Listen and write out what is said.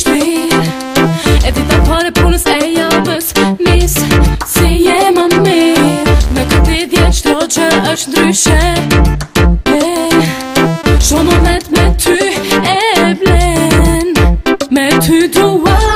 shtri E ti të pare punës e jabës Mis, si jema mirë Me këti djetë qdo që është ndryshe Shumë moment me ty e blen Me ty duaj